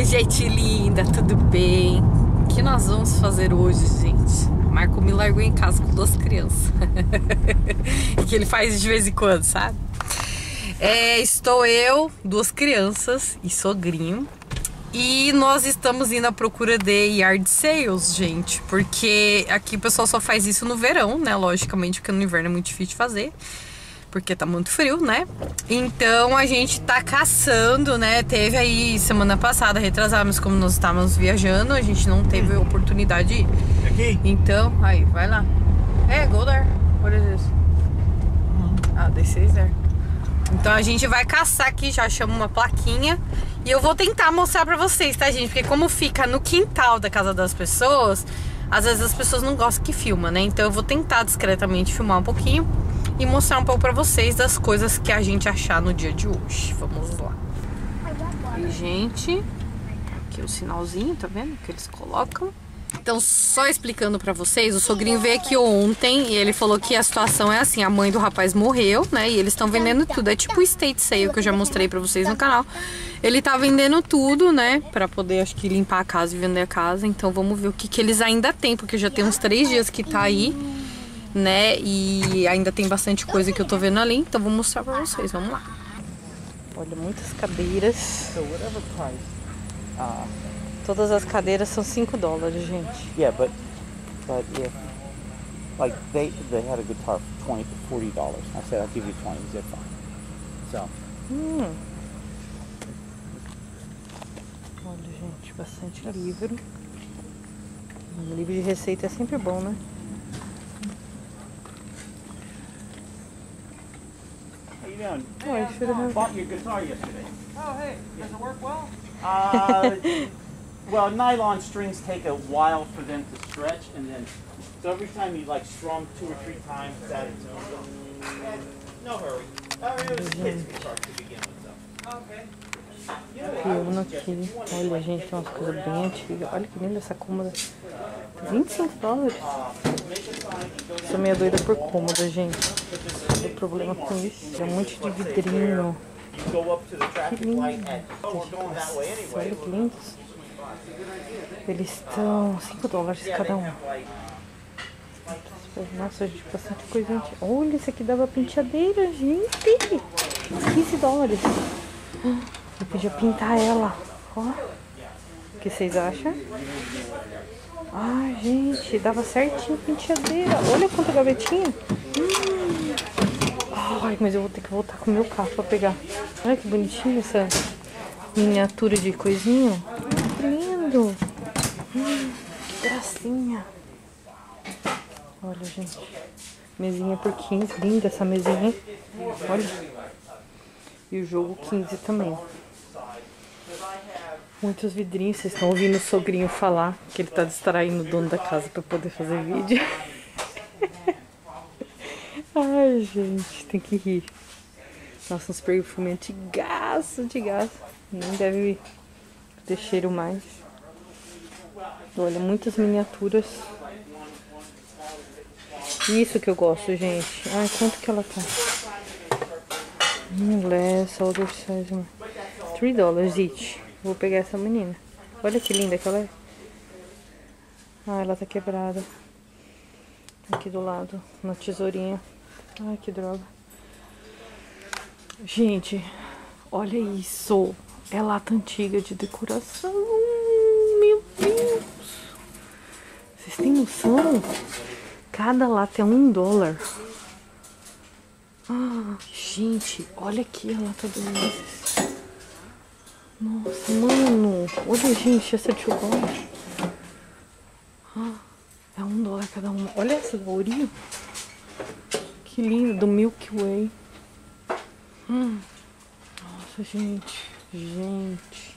Oi, gente linda, tudo bem? O que nós vamos fazer hoje, gente? Marco me largou em casa com duas crianças. que ele faz de vez em quando, sabe? É, estou eu, duas crianças e sogrinho. E nós estamos indo à procura de yard sales, gente. Porque aqui o pessoal só faz isso no verão, né? Logicamente, porque no inverno é muito difícil de fazer porque tá muito frio, né? Então a gente tá caçando, né? Teve aí semana passada, retrasamos como nós estávamos viajando, a gente não teve oportunidade de ir. Aqui? Então, aí, vai lá. É, go there. What is this? Ah, this is there. Então a gente vai caçar aqui, já chama uma plaquinha. E eu vou tentar mostrar pra vocês, tá, gente? Porque como fica no quintal da casa das pessoas, às vezes as pessoas não gostam que filma, né? Então eu vou tentar discretamente filmar um pouquinho e mostrar um pouco pra vocês das coisas que a gente achar no dia de hoje. Vamos lá. E, gente, aqui o sinalzinho, tá vendo? Que eles colocam. Então, só explicando pra vocês, o sogrinho veio aqui ontem e ele falou que a situação é assim, a mãe do rapaz morreu, né? E eles estão vendendo tudo. É tipo o estate sale que eu já mostrei pra vocês no canal. Ele tá vendendo tudo, né? Pra poder, acho que, limpar a casa e vender a casa. Então, vamos ver o que, que eles ainda têm, porque já tem uns três dias que tá aí, né? E ainda tem bastante coisa que eu tô vendo ali. Então, vou mostrar pra vocês. Vamos lá. Olha, muitas cadeiras. So whatever price. Uh, Todas as cadeiras são 5 dólares, gente. yeah, but but if like they they had a guitar for twenty for forty dollars. I said I'll give you twenty. He said fine. So Hum. Olha, gente, bastante livro. Um livro de receita é sempre bom, né? Doing? Oh, I should have. Bought your guitar yesterday. Oh, hey, does it work well? Uh, well, nylon strings take a while for them to stretch, and then so every time you like strum two or three times, that it's and no hurry. I mean, it was kids' guitar to begin with, so. Okay. Piano aqui. Olha, gente, tem umas coisas bem antigas. Olha que linda essa cômoda. 25 dólares. Sou meio doida por cômoda, gente. Problema com isso. Tem um monte de vidrinho. Way anyway. Olha que lindos. Eles estão 5 dólares cada um. Nossa, gente, bastante coisa antiga. Olha, esse aqui dava penteadeira, gente. 15 dólares. Eu podia pintar ela. Ó. O que vocês acham? Ai, gente, dava certinho penteadeira. Olha quanta gavetinha. Hum. Ai, mas eu vou ter que voltar com o meu carro pra pegar. Olha que bonitinho essa miniatura de coisinha. Que lindo. Hum, que gracinha. Olha, gente. Mesinha por 15. Linda essa mesinha. Olha. E o jogo 15 também. Muitos vidrinhos. Vocês estão ouvindo o sogrinho falar que ele tá distraindo o dono da casa pra poder fazer vídeo. Ai, gente, tem que rir. Nossa, uns perfumes antigaço, antigaço. Nem deve ter cheiro mais. Olha, muitas miniaturas. Isso que eu gosto, gente. Ai, quanto que ela tá? Less, other size. 3 dólares each. Vou pegar essa menina. Olha que linda que ela é. Ah, ela tá quebrada. Aqui do lado, na tesourinha. Ai, que droga. Gente, olha isso. É lata antiga de decoração. Meu Deus. Vocês têm noção? Cada lata é um dólar. Ah, gente, olha aqui a lata do Ulisses. Nossa, mano. Olha, gente, essa de chocolate. Ah, é um dólar cada uma. Olha essa do Ourinho. Que linda, do Milky Way. Hum. Nossa, gente. Gente.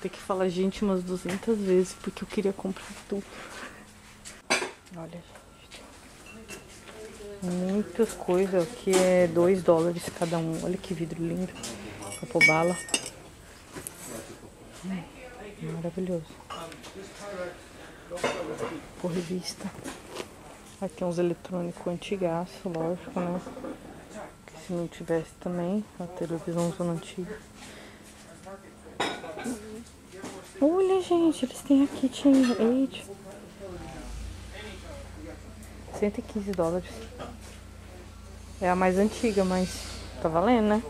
Tem que falar gente umas 200 vezes porque eu queria comprar tudo. Olha, gente. Muitas coisas que é 2 dólares cada um. Olha que vidro lindo. Pra pôr bala. Hum, Maravilhoso. Por revista. Aqui uns eletrônicos antigaço, lógico, né? Que se não tivesse também, a televisão zona antiga. gente, eles têm aqui Change Age. 115 dólares. É a mais antiga, mas tá valendo, né?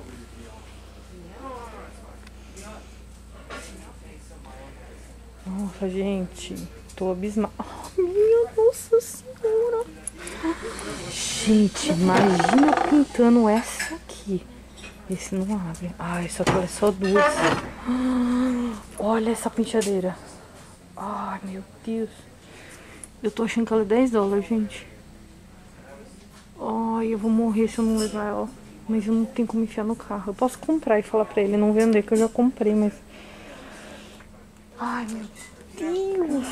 Nossa, gente, tô abismada. Oh, minha nossa senhora. Gente, imagina pintando essa aqui. Esse não abre. Ai, só que é só duas. Olha essa penteadeira. Ai, meu Deus. Eu tô achando que ela é 10 dólares, gente. Ai, eu vou morrer se eu não levar ela. Mas eu não tenho como enfiar no carro. Eu posso comprar e falar pra ele não vender, que eu já comprei, mas... Ai, meu Deus.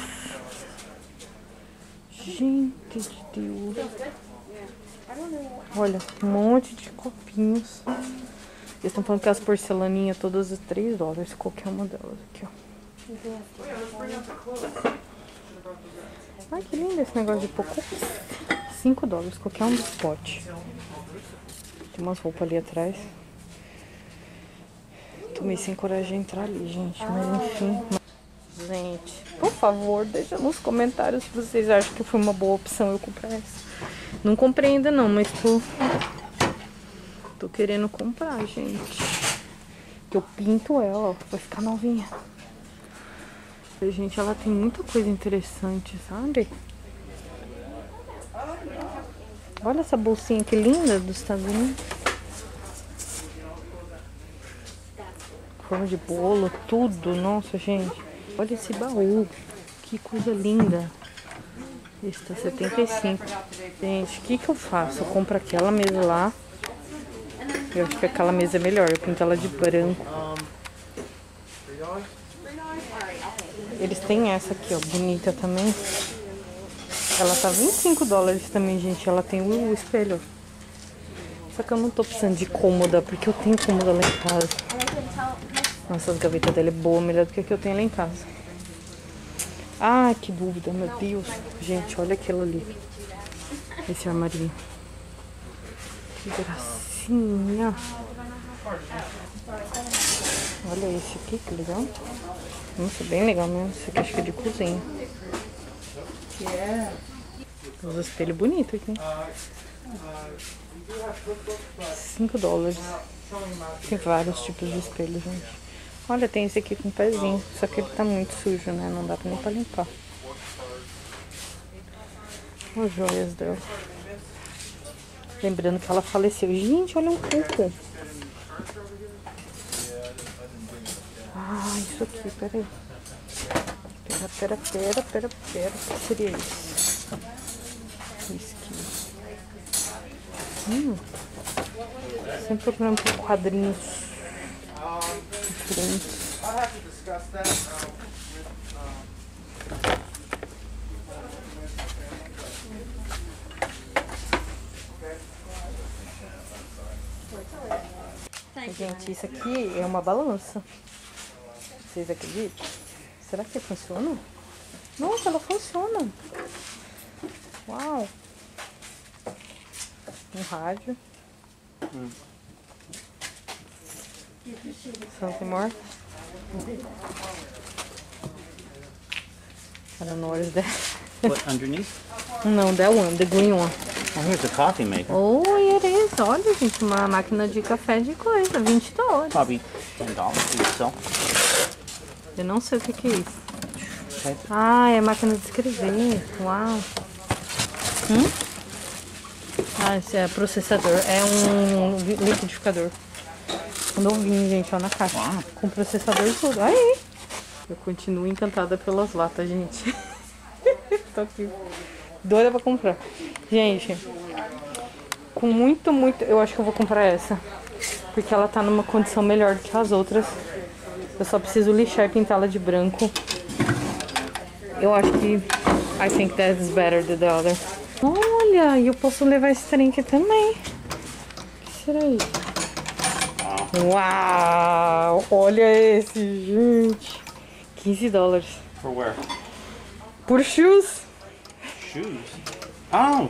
Gente de Deus. Olha, um monte de copinhos. Eles estão falando que as porcelaninhas todas de 3 dólares, qualquer uma delas aqui, ó. Ai, que lindo esse negócio de pocô. 5 dólares, qualquer um dos potes. Tem umas roupas ali atrás. Tomei sem coragem de entrar ali, gente. Mas enfim. Gente, por favor, deixa nos comentários se vocês acham que foi uma boa opção eu comprar essa. Não comprei ainda não, mas tô... Tô querendo comprar, gente. Que eu pinto ela, ó. Vai ficar novinha. Gente, ela tem muita coisa interessante, sabe? Olha essa bolsinha que linda dos Estados Unidos. Forma de bolo, tudo. Nossa, gente. Olha esse baú. Que coisa linda. Esse tá 75. Gente, o que que eu faço? Eu compro aquela mesa lá. Eu acho que aquela mesa é melhor. Eu pinto ela de branco. Eles têm essa aqui, ó. Bonita também. Ela tá 25 dólares também, gente. Ela tem o espelho. Só que eu não tô precisando de cômoda, porque eu tenho cômoda lá em casa. Nossa, as gavetas dela é boa, melhor do que a que eu tenho lá em casa. Ah, que dúvida, meu Deus. Gente, olha aquilo ali. Esse armarinho. Que gracinha. Olha esse aqui, que legal. Nossa, bem legal mesmo. Esse aqui acho que é de cozinha. Os espelhos bonitos aqui. 5 dólares. Tem vários tipos de espelho, gente. Olha, tem esse aqui com pezinho. Só que ele tá muito sujo, né? Não dá nem pra limpar. As joias dela. Lembrando que ela faleceu. Gente, olha um cuco. Ah, isso aqui, peraí. Pera, pera, pera, pera, pera. O que seria isso? Isso aqui. Hum. Sempre procurando por quadrinhos diferentes. I'll have to discuss that um, with, um, Gente, isso aqui é uma balança. Vocês acreditam? Será que funciona? Nossa, ela funciona. Uau. Um rádio. Something more? I don't know what is that. what underneath? Não, that one, the green one. Oh, here's a coffee maker. Oh, it is. Olha, gente, uma máquina de café de coisa, 20 dólares. Probably ten dollars for yourself. Eu não sei o que, que é isso. Ah, é máquina de escrever. Uau. Hum? Ah, esse é processador. É um liquidificador. Novinho, gente, ó, na caixa. Uau. Com processador e tudo. Aí. Eu continuo encantada pelas latas, gente. Tô aqui. Doida pra comprar. Gente, com muito, muito. Eu acho que eu vou comprar essa. Porque ela tá numa condição melhor do que as outras. Eu só preciso lixar e pintá-la de branco. Eu acho que. I think that's better than the other. Olha, e eu posso levar esse trem aqui também. O que será isso? Uau! Olha esse, gente. 15 dólares. For where? Por shoes. Shoes. Oh,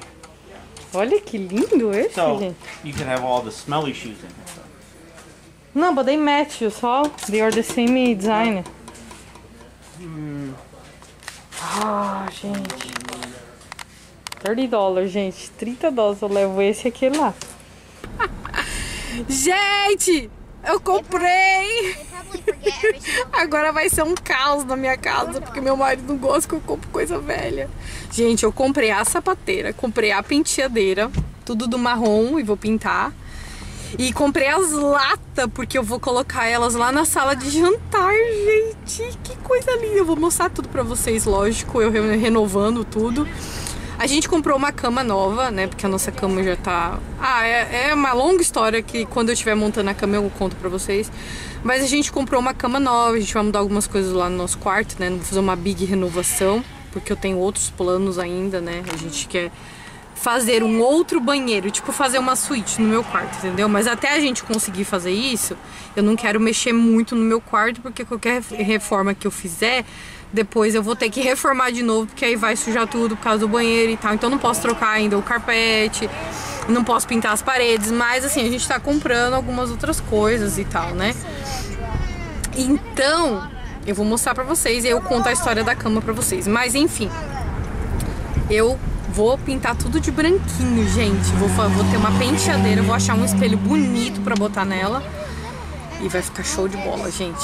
Olha que lindo esse, so gente. you could have all the smelly shoes in it. No, but they match you, so they are the same design. Ah, gente. 30 dólares, gente. 30 dólares eu levo esse e aquele lá. gente! Eu comprei! Agora vai ser um caos na minha casa, porque meu marido não gosta que eu compro coisa velha. Gente, eu comprei a sapateira, comprei a penteadeira, tudo do marrom e vou pintar. E comprei as latas, porque eu vou colocar elas lá na sala de jantar, gente. Que coisa linda. Eu vou mostrar tudo pra vocês, lógico, eu re- renovando tudo. A gente comprou uma cama nova, né? Porque a nossa cama já tá. Ah, é, é uma longa história que quando eu estiver montando a cama eu conto pra vocês. Mas a gente comprou uma cama nova, a gente vai mudar algumas coisas lá no nosso quarto, né? Não vou fazer uma big renovação, porque eu tenho outros planos ainda, né? A gente quer fazer um outro banheiro, tipo fazer uma suíte no meu quarto, entendeu? Mas até a gente conseguir fazer isso, eu não quero mexer muito no meu quarto, porque qualquer reforma que eu fizer, depois eu vou ter que reformar de novo, porque aí vai sujar tudo por causa do banheiro e tal. Então não posso trocar ainda o carpete, não posso pintar as paredes, mas assim, a gente tá comprando algumas outras coisas e tal, né? Então, eu vou mostrar pra vocês e eu conto a história da cama pra vocês. Mas enfim, eu vou pintar tudo de branquinho, gente. Vou, vou ter uma penteadeira, vou achar um espelho bonito pra botar nela. E vai ficar show de bola, gente.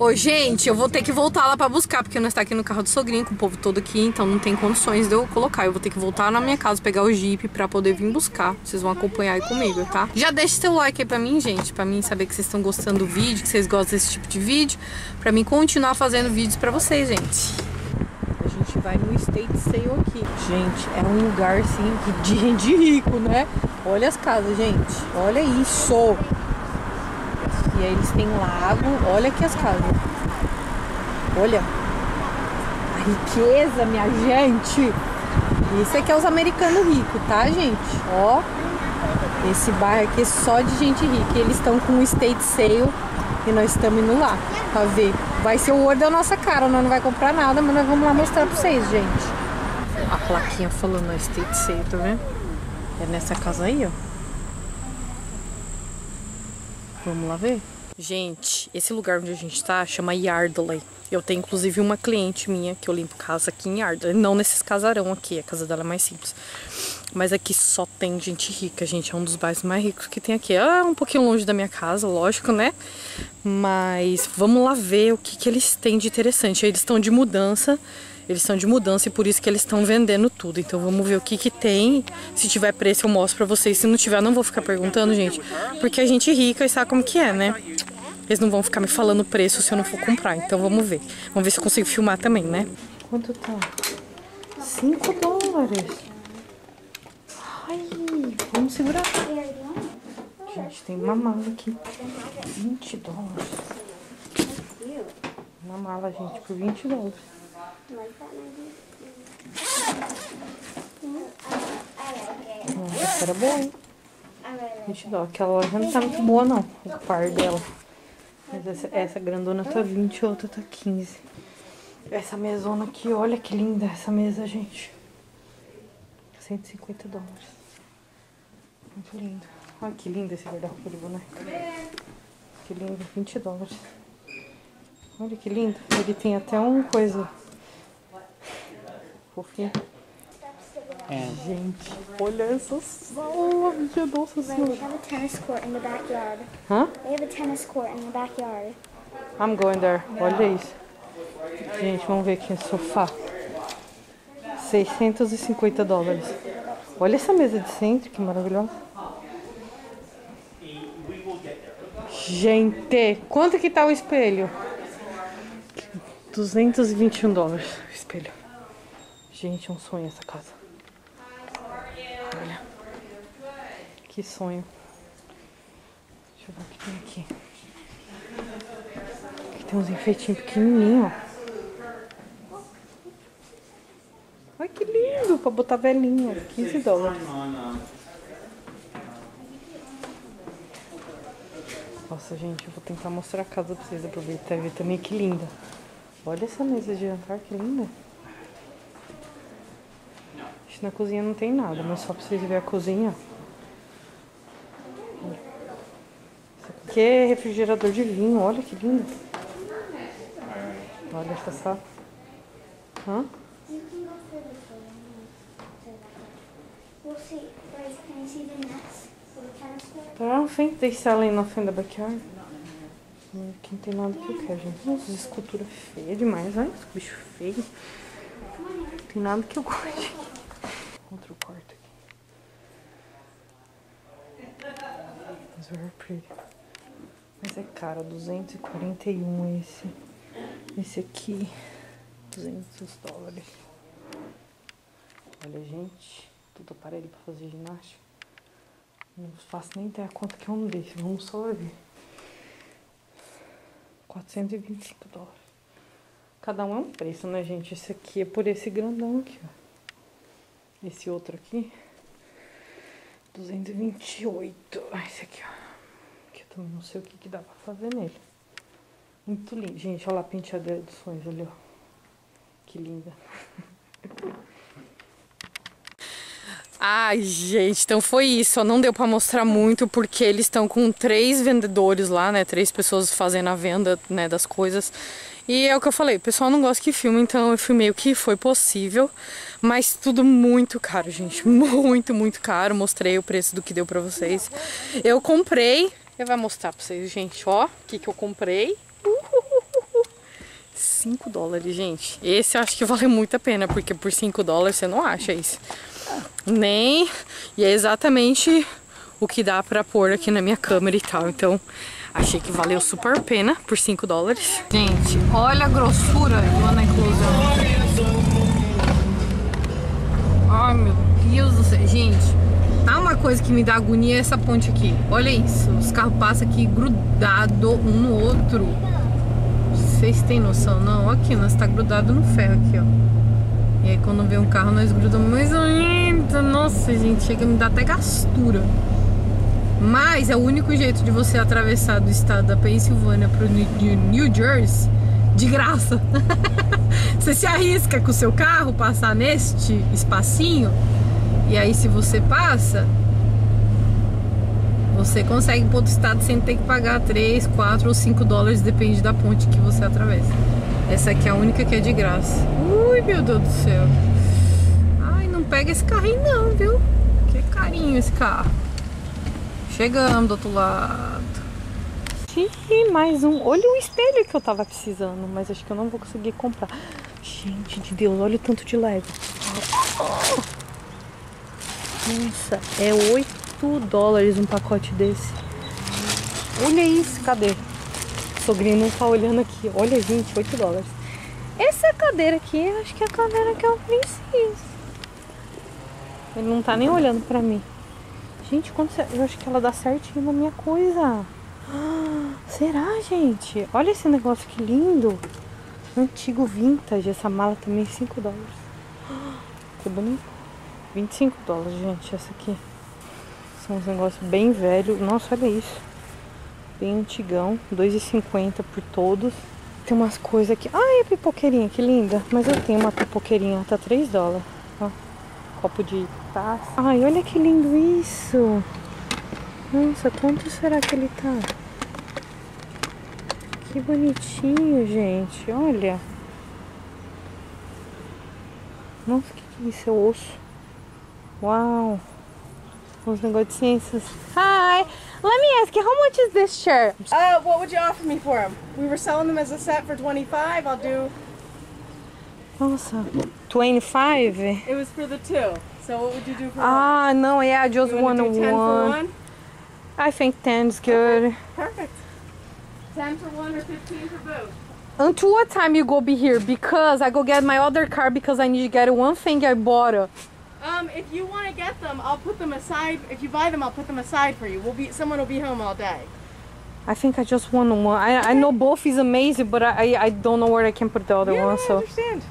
Ô, gente, eu vou ter que voltar lá pra buscar, porque não está aqui no carro do sogrinho, com o povo todo aqui, então não tem condições de eu colocar. Eu vou ter que voltar na minha casa, pegar o Jeep pra poder vir buscar. Vocês vão acompanhar aí comigo, tá? Já deixa seu like aí pra mim, gente, pra mim saber que vocês estão gostando do vídeo, que vocês gostam desse tipo de vídeo, pra mim continuar fazendo vídeos pra vocês, gente. A gente vai no State Sale aqui. Gente, é um lugar assim de rico, né? Olha as casas, gente. Olha isso. E aí eles têm lago. Olha aqui as casas. Olha. A riqueza, minha gente. Isso aqui é os americanos ricos, tá, gente? Ó. Esse bairro aqui é só de gente rica. Eles estão com o State Sale. E nós estamos indo lá pra ver. Vai ser o olho da nossa cara. Nós não vai comprar nada, mas nós vamos lá mostrar pra vocês, gente. A plaquinha falando State Sale, tá vendo? É nessa casa aí, ó. Vamos lá ver? Gente, esse lugar onde a gente tá chama Yardley. Eu tenho inclusive uma cliente minha que eu limpo casa aqui em Yardley. Não nesses casarão aqui, a casa dela é mais simples. Mas aqui só tem gente rica, gente. É um dos bairros mais ricos que tem aqui. É um pouquinho longe da minha casa, lógico, né? Mas vamos lá ver o que, que eles têm de interessante. Eles estão de mudança. Eles estão de mudança e por isso que eles estão vendendo tudo. Então vamos ver o que que tem. Se tiver preço eu mostro pra vocês. Se não tiver eu não vou ficar perguntando, gente. Porque a gente rica e sabe como que é, né? Eles não vão ficar me falando preço se eu não for comprar. Então vamos ver. Vamos ver se eu consigo filmar também, né? Quanto tá? 5 dólares. Ai, vamos segurar. Gente, tem uma mala aqui. 20 dólares. Uma mala, gente, por 20 dólares. Nossa, essa era boa, hein? 20 dólares. Aquela loja não tá muito boa, não. O par dela. Mas essa, essa grandona tá 20 a outra tá 15. Essa mesona aqui, olha que linda essa mesa, gente. 150 dólares. Muito lindo. Olha que lindo esse guarda-roupa de boneco. Que lindo, 20 dólares. Olha que lindo. Ele tem até um coisa. Fofinho. And Gente, olha essa sala, minha nossa senhora. have a tennis court in the backyard. Hã? They have a tennis court in the backyard. I'm going there. Olha isso. Gente, vamos ver aqui o sofá. 650 dólares. Olha essa mesa de centro, que maravilhosa. Gente, quanto que tá o espelho? 221 dólares o espelho. Gente, um sonho essa casa. Olha. Que sonho. Deixa eu ver o que tem aqui. Aqui tem uns enfeitinhos pequenininhos, ó. Ai, que lindo! Pra botar velhinha. 15 dólares. Nossa, gente, eu vou tentar mostrar a casa pra vocês aproveitar e ver também que linda. Olha essa mesa de jantar, que linda. Na cozinha não tem nada, mas só pra vocês verem a cozinha. Isso aqui é refrigerador de vinho, olha que lindo. Olha essa. Hã? Tá, think they selling nothing in the backyard. Aqui não tem nada que eu quero, gente. Nossa, escultura feia demais. Olha esse bicho feio. Não tem nada que eu goste. Outro quarto aqui. It's very pretty. Mas é caro, 241 esse. Esse aqui, 200 dólares. Olha, gente, tudo aparelho pra fazer ginástica. Não faço nem ideia quanto que é um desse. Vamos só ver. 425 dólares. Cada um é um preço, né, gente? Esse aqui é por esse grandão aqui, ó. Esse outro aqui. 228. Ah, esse aqui, ó. Que eu também não sei o que, que dá pra fazer nele. Muito lindo. Gente, olha lá a penteadeira dos sonhos ali, ó. Que linda. Ai, gente, então foi isso. Não deu pra mostrar muito porque eles estão com três vendedores lá, né? Três pessoas fazendo a venda, né, das coisas. E é o que eu falei, o pessoal não gosta que filme, então eu filmei o que foi possível. Mas tudo muito caro, gente. Muito, muito caro. Mostrei o preço do que deu pra vocês. Eu comprei. Eu vou mostrar pra vocês, gente, ó. O que, que eu comprei. 5 dólares, gente. Esse eu acho que vale muito a pena, porque por 5 dólares você não acha isso. Nem. E é exatamente o que dá pra pôr aqui na minha câmera e tal. Então, achei que valeu super pena por 5 dólares. Gente, olha a grossura do Ana Inclusão. Ai, meu Deus do céu. Gente, há uma coisa que me dá agonia é essa ponte aqui. Olha isso. Os carros passam aqui grudado um no outro. Vocês têm noção? Não, aqui, nós tá grudado no ferro aqui, ó. E aí quando vem um carro, nós grudamos mais ainda. Nossa, gente, chega a me dar até gastura. Mas é o único jeito de você atravessar do estado da Pensilvânia pro New, New Jersey de graça. você se arrisca com o seu carro passar neste espacinho. E aí se você passa, você consegue ir para outro estado sem ter que pagar 3, 4 ou 5 dólares, depende da ponte que você atravessa. Essa aqui é a única que é de graça. Ui, meu Deus do céu. Ai, não pega esse carrinho não, viu? Que carinho esse carro. Chegamos do outro lado. Ih, mais um. Olha o espelho que eu tava precisando, mas acho que eu não vou conseguir comprar. Gente de Deus, olha o tanto de Lego. Nossa, é 8 dólares um pacote desse. Olha isso, cadê? O sogrinho não tá olhando aqui. Olha, gente, 8 dólares. Essa cadeira aqui, acho que é a cadeira que eu preciso. Ele não tá nem olhando pra mim. Gente, quando você... eu acho que ela dá certinho na minha coisa. Será, gente? Olha esse negócio que lindo. Antigo vintage. Essa mala também, 5 dólares. Que bonito. 25 dólares, gente, essa aqui. São uns negócios bem velhos. Nossa, olha isso. Bem antigão. 2,50 por todos. Tem umas coisas aqui. Ai, a pipoqueirinha, que linda. Mas eu tenho uma pipoqueirinha, tá 3 dólares. Copo de taça. Ai, olha que lindo isso. Nossa, quanto será que ele tá? Que bonitinho, gente. Olha. Nossa, o que, que é isso? É osso. Uau. Uns negócios de ciências. Hi. Let me ask you, how much is this chair? Uh, what would you offer me for them? We were selling them as a set for 25. I'll do. Nossa, 25? It was for the two. So what would you do for one? Ah, no, yeah, I just You want wanna do 10 for one. one? I think 10's good. Perfect. 10 for one or 15 for both. Until what time you go be here? Because I go get my other car because I need to get one thing I bought. Um, if you want to get them, I'll put them aside. If you buy them, I'll put them aside for you. We'll be someone will be home all day. I think I just want one. I, I know both is amazing, but I, I I don't know where I can put the other yeah, one. I So, understand.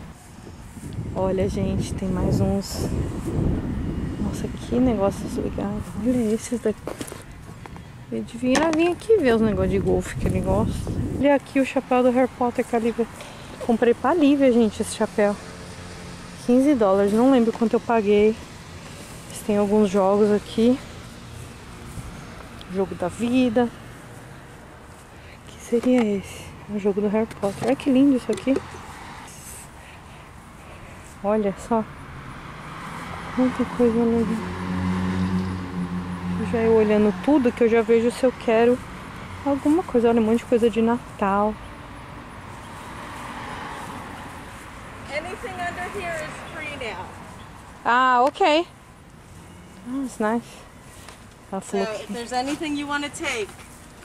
Olha, gente, tem mais uns. Nossa, que negócios legais. Olha esses daqui. Eu devia vir aqui ver os negócios de golfe que ele gosta. Olha aqui o chapéu do Harry Potter que a Lívia. Comprei pra Lívia, gente, esse chapéu. 15 dólares, não lembro quanto eu paguei. Mas tem alguns jogos aqui. Jogo da vida. Que seria esse? O jogo do Harry Potter. Olha que lindo isso aqui. Olha só. Quanta coisa legal. Já eu olhando tudo que eu já vejo se eu quero alguma coisa. Olha, um monte de coisa de Natal. Anything under here is free now. Ah, ok. Oh, it's nice. Ela So falou if there's anything you want to take,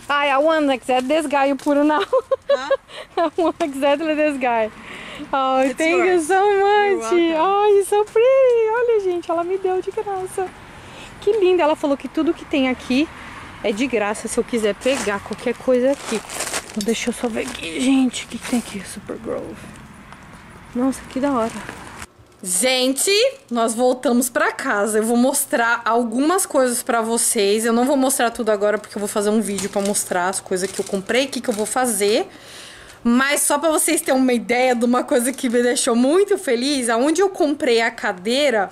Hi, I want exactly this guy you put now. Huh? I want exactly this guy. Oh, It's thank you yours. so much. Oh, you're so pretty. Olha, gente, ela me deu de graça. Que linda. Ela falou que tudo que tem aqui é de graça se eu quiser pegar qualquer coisa aqui. Então, deixa eu só ver aqui, gente. O que, que tem aqui? Super Grove. Nossa, que da hora. Gente, nós voltamos pra casa. Eu vou mostrar algumas coisas pra vocês. Eu não vou mostrar tudo agora porque eu vou fazer um vídeo pra mostrar as coisas que eu comprei, o que, que eu vou fazer. Mas só pra vocês terem uma ideia de uma coisa que me deixou muito feliz, aonde eu comprei a cadeira,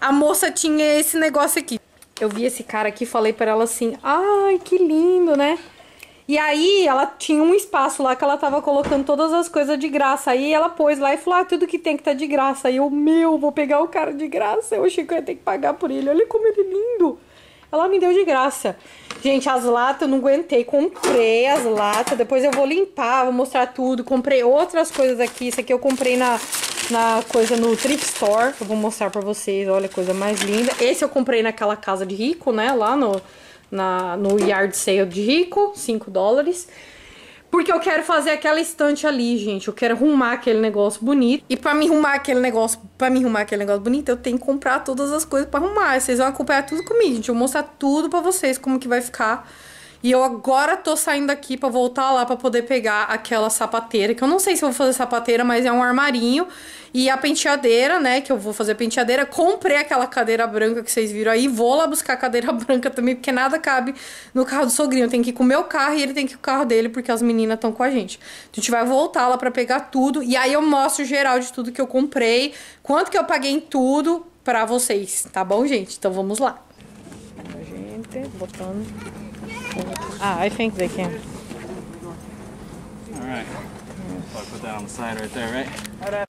a moça tinha esse negócio aqui. Eu vi esse cara aqui e falei pra ela assim: "Ai, que lindo, né?" E aí ela tinha um espaço lá que ela tava colocando todas as coisas de graça. Aí ela pôs lá e falou: ah, tudo que tem que tá de graça. Aí eu, meu, vou pegar o cara de graça. Eu achei que eu ia ter que pagar por ele. Olha como ele é lindo. Ela me deu de graça. Gente, as latas eu não aguentei. Comprei as latas. Depois eu vou limpar, vou mostrar tudo. Comprei outras coisas aqui. Isso aqui eu comprei na, na coisa no thrift store. Eu vou mostrar pra vocês. Olha, coisa mais linda. Esse eu comprei naquela casa de rico, né? Lá no, na, no yard sale de rico. 5 dólares. Porque eu quero fazer aquela estante ali, gente. Eu quero arrumar aquele negócio bonito. E pra me arrumar aquele negócio, para me arrumar aquele negócio bonito, eu tenho que comprar todas as coisas pra arrumar. Vocês vão acompanhar tudo comigo, gente. Eu vou mostrar tudo pra vocês como que vai ficar. E eu agora tô saindo daqui pra voltar lá pra poder pegar aquela sapateira, que eu não sei se eu vou fazer sapateira, mas é um armarinho. E a penteadeira, né, que eu vou fazer penteadeira. Comprei aquela cadeira branca que vocês viram aí. Vou lá buscar a cadeira branca também, porque nada cabe no carro do sogrinho. Tenho que ir com o meu carro e ele tem que ir com o carro dele, porque as meninas estão com a gente. A gente vai voltar lá pra pegar tudo. E aí eu mostro geral de tudo que eu comprei, quanto que eu paguei em tudo pra vocês, tá bom, gente? Então vamos lá. A gente botando. Ah, I think they can. All right. So I put that on the side right there, right?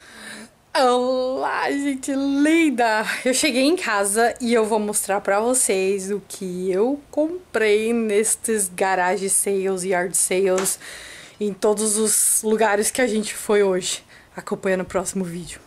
Olá, gente linda! Eu cheguei em casa e eu vou mostrar pra vocês o que eu comprei nestes garage sales, yard sales, em todos os lugares que a gente foi hoje. Acompanha no próximo vídeo.